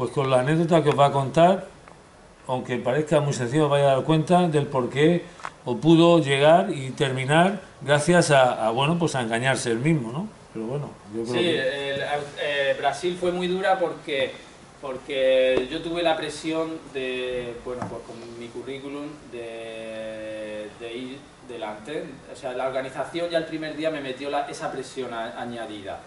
pues con la anécdota que os va a contar, aunque parezca muy sencillo, os vais a dar cuenta del por qué o pudo llegar y terminar gracias a, bueno pues a engañarse él mismo, ¿no? Pero bueno, yo creo sí, que... Eh, Brasil fue muy dura porque porque yo tuve la presión de, bueno, pues con mi currículum de, ir delante. O sea, la organización ya el primer día me metió esa presión añadida.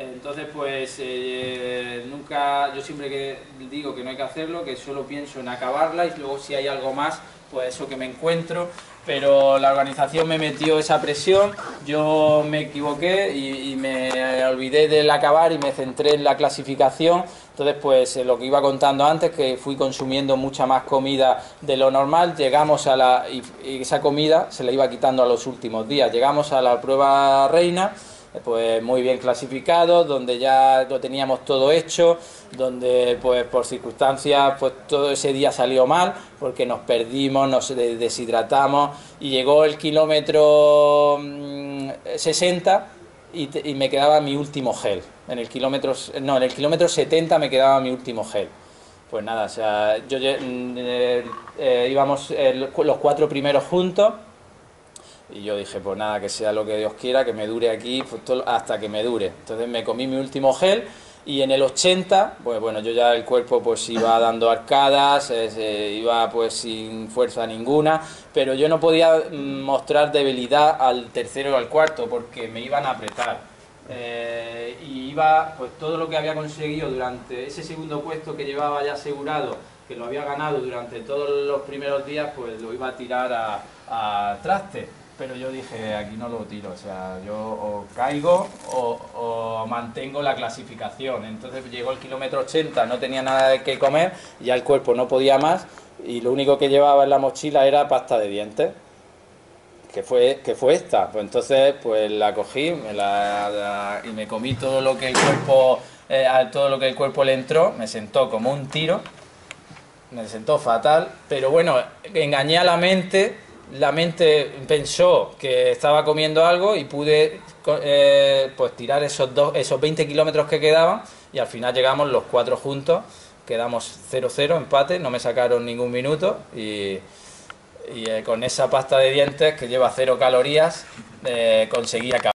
Entonces, pues eh, nunca, yo siempre que digo que no hay que hacerlo, que solo pienso en acabarla y luego si hay algo más, pues eso que me encuentro. Pero la organización me metió esa presión, yo me equivoqué y, me olvidé del acabar y me centré en la clasificación. Entonces, pues lo que iba contando antes, que fui consumiendo mucha más comida de lo normal, llegamos a la... y esa comida se la iba quitando a los últimos días. Llegamos a la prueba reina pues muy bien clasificado, donde ya lo teníamos todo hecho, donde pues por circunstancias pues todo ese día salió mal, porque nos perdimos, nos deshidratamos y llegó el kilómetro 60 mm, y, me quedaba mi último gel. En el kilómetro, no, en el kilómetro 70 me quedaba mi último gel. Pues nada, o sea, yo mm, eh, eh, íbamos los cuatro primeros juntos y yo dije, pues nada, que sea lo que Dios quiera, que me dure aquí pues, hasta que me dure. Entonces me comí mi último gel y en el 80, pues bueno, yo ya el cuerpo pues iba dando arcadas, iba pues sin fuerza ninguna, pero yo no podía mm, mostrar debilidad al tercero o al cuarto porque me iban a apretar. Eh, y iba, pues todo lo que había conseguido durante ese segundo puesto que llevaba ya asegurado, que lo había ganado durante todos los primeros días, pues lo iba a tirar a traste pero yo dije, aquí no lo tiro, o sea, yo caigo o, mantengo la clasificación. Entonces llegó el kilómetro 80, no tenía nada qué comer, ya el cuerpo no podía más y lo único que llevaba en la mochila era pasta de dientes, que fue, que fue esta. Pues entonces pues la cogí y me comí todo lo que el cuerpo, eh, todo lo que el cuerpo le entró, me sentó como un tiro, me sentó fatal, pero bueno, engañé a la mente la mente pensó que estaba comiendo algo y pude eh, pues tirar esos, dos, esos 20 kilómetros que quedaban y al final llegamos los cuatro juntos, quedamos 0-0, empate, no me sacaron ningún minuto y, eh, con esa pasta de dientes que lleva cero calorías eh, conseguí acabar.